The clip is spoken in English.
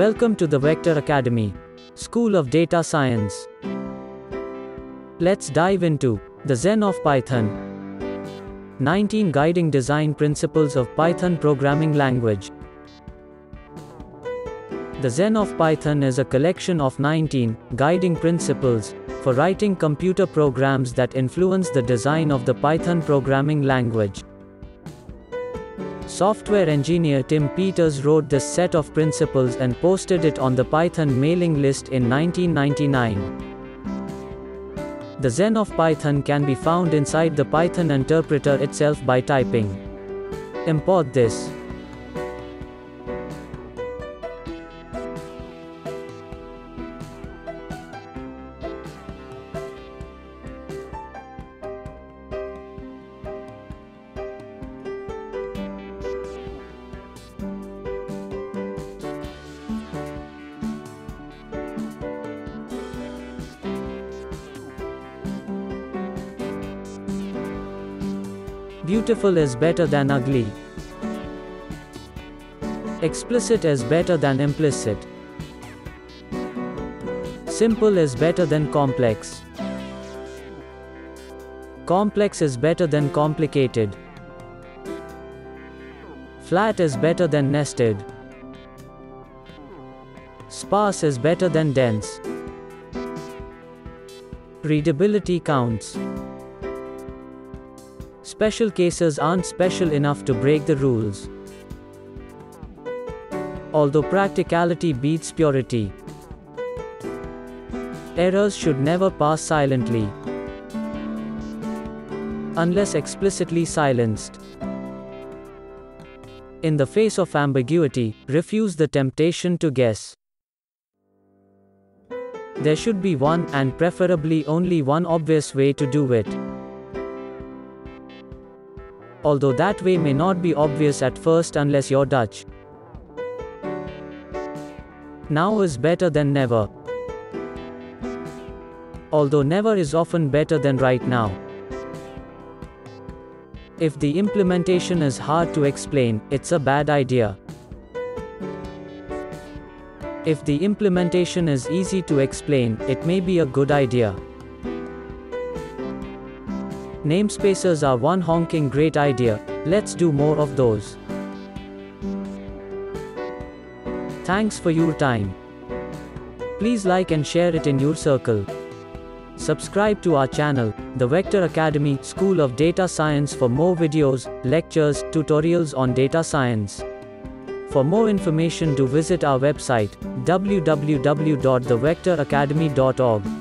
Welcome to the Vector Academy, School of Data Science. Let's dive into the Zen of Python. 19 Guiding Design Principles of Python Programming Language. The Zen of Python is a collection of 19 guiding principles for writing computer programs that influence the design of the Python programming language. Software engineer Tim Peters wrote this set of principles and posted it on the Python mailing list in 1999. The Zen of Python can be found inside the Python interpreter itself by typing import this Beautiful is better than ugly. Explicit is better than implicit. Simple is better than complex. Complex is better than complicated. Flat is better than nested. Sparse is better than dense. Readability counts. Special cases aren't special enough to break the rules. Although practicality beats purity. Errors should never pass silently. Unless explicitly silenced. In the face of ambiguity, refuse the temptation to guess. There should be one, and preferably only one obvious way to do it although that way may not be obvious at first unless you're Dutch. Now is better than never. Although never is often better than right now. If the implementation is hard to explain, it's a bad idea. If the implementation is easy to explain, it may be a good idea. Namespaces are one honking great idea, let's do more of those. Thanks for your time. Please like and share it in your circle. Subscribe to our channel, the Vector Academy School of Data Science for more videos, lectures, tutorials on data science. For more information do visit our website, www.thevectoracademy.org.